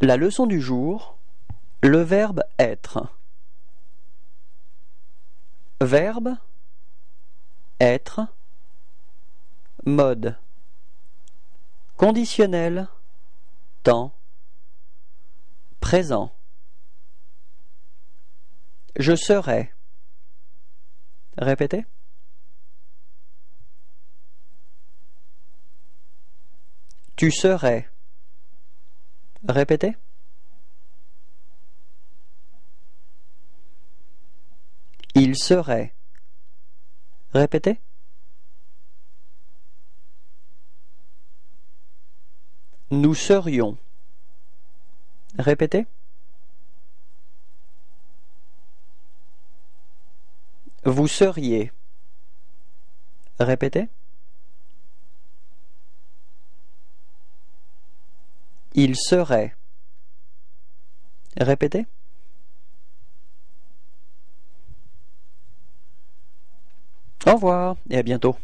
La leçon du jour, le verbe être. Verbe être mode. Conditionnel temps présent. Je serai. Répétez. Tu serais répétez il serait répétez Nous serions. Répétez. Vous seriez. Répétez. Il serait. Répétez. Au revoir et à bientôt.